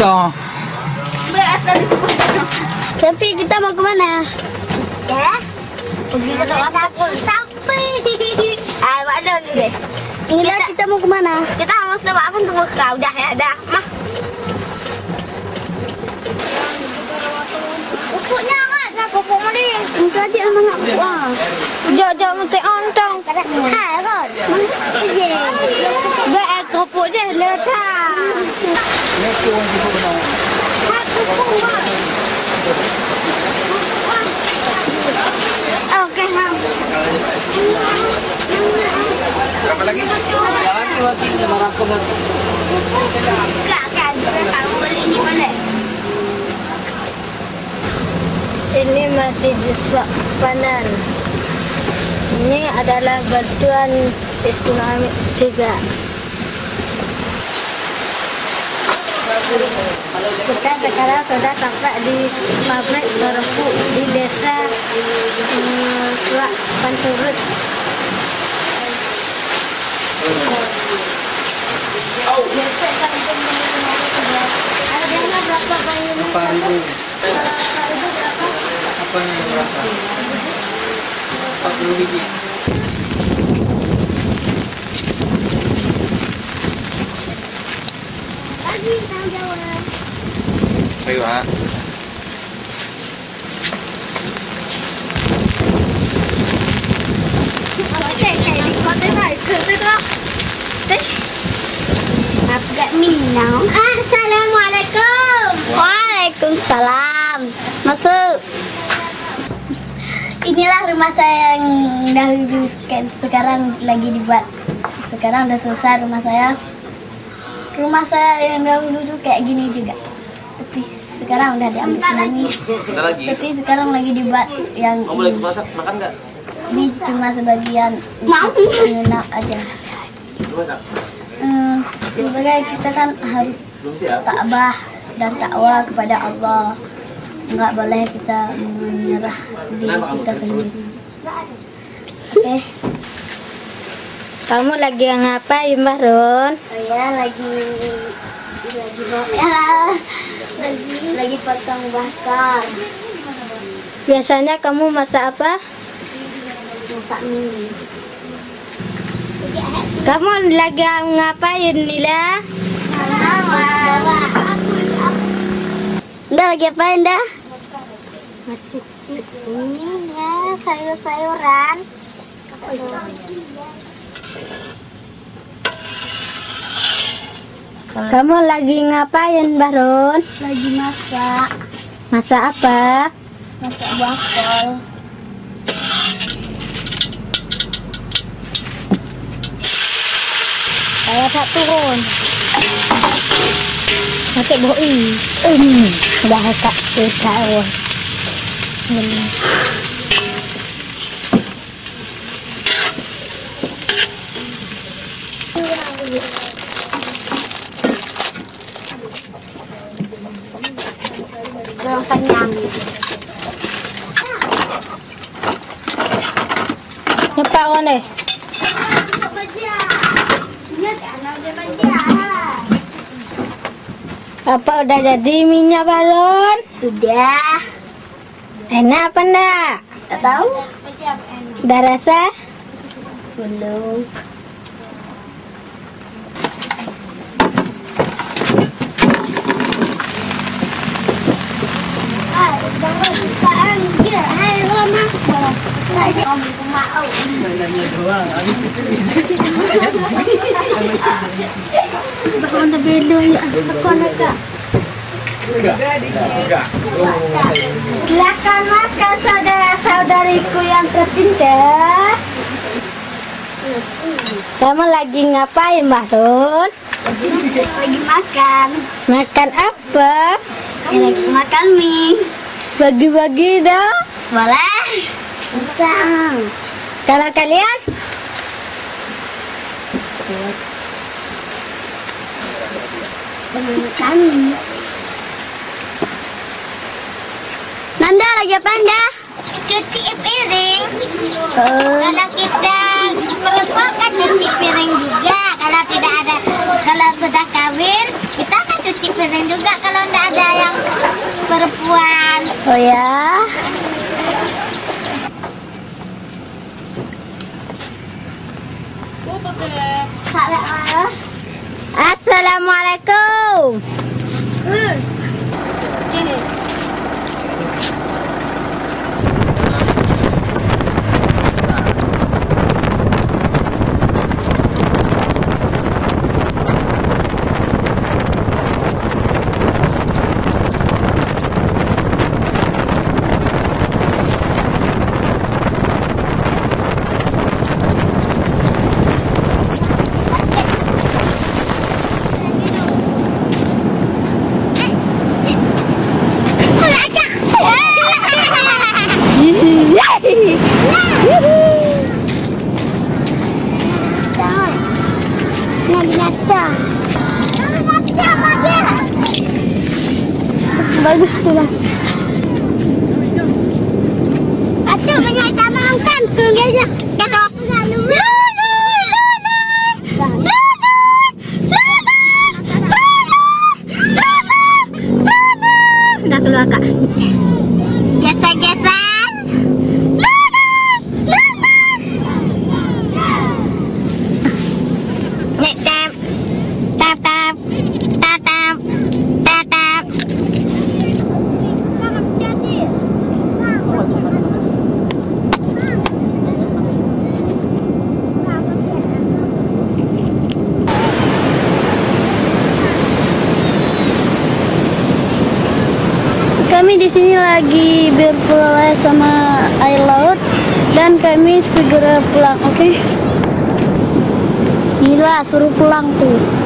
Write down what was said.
besar. Berasal itu. Tapi kita mau ke mana? Ya. Pergi ke tempat aku. Sampai. Ah, mana ni deh? Inilah kita, kita mau ke mana? Kita mau sebab apa tu muka? Udah ya, dah. Mah. Pupuknya kan? Dah pupuk ni. Ini tadi emang nak buat. Jauh-jauh mesti ontong. Hai, kan? Mana tu je? Baik, pupuk ha, eh, dia letak. Oke, Mam. Berapa lagi? Lagi lagi lima ratus lagi. Enggak kan, kamu beli di mana? Ini masih di panan. Ini adalah bantuan istimewa juga. Kita sekarang sudah sampai di pabrik Berpu di desa hmm, Suak Panturut. Harganya berapa? Empat ribu. Berapa? Apa nih berapa? Empat puluh biji. Ayo. Assalamualaikum. Waalaikumsalam. Masuk. Inilah rumah saya yang dahulu sek- sekarang lagi dibuat. Sekarang udah selesai rumah saya. Rumah saya yang dahulu tuh kayak gini juga. Tapi sekarang udah diambil tsunami. Kita lagi. Tapi sekarang lagi dibuat yang Kamu boleh ini. masak makan nggak? Ini cuma sebagian menginap aja. Masak. Hmm, sebagai kita kan harus takbah dan dakwah kepada Allah. Enggak boleh kita menyerah diri kita sendiri. Oke, Kamu lagi ngapain, Mbak Ron? saya lagi lagi ya, lagi lagi potong bakar Biasanya kamu masak apa? masak mie. Kamu lagi ngapain, Nila? Udah lagi apain dah? Cuci ini ya, sayur-sayuran. Kamu lagi ngapain, Mbak Ron? Lagi masak, Masak apa? masak bakar. Saya tak turun. Nanti boi. Hmm, dah tak tahu. Kurang kenyang. Nyepak on deh. Apa udah jadi minyak balon? Udah, Enak apa enggak? tahu? Udah rasa? Belum. Silakan makan saudara-saudariku yang tercinta. Kamu lagi ngapain, Mbak Run? Lagi makan. Makan apa? Ini makan mie. Bagi-bagi dong. Boleh? Sang. Kalau kalian? Nanda lagi apa Nanda? Cuci piring. Kalau kita perempuan kan cuci piring juga. Kalau tidak ada, kalau sudah kawin, kita kan cuci piring juga. Kalau tidak ada yang perempuan. Oh ya. Assalamualaikum. Bagus tu lah. Kami di sini lagi berpulau sama air laut dan kami segera pulang, oke? Gila, suruh pulang tuh.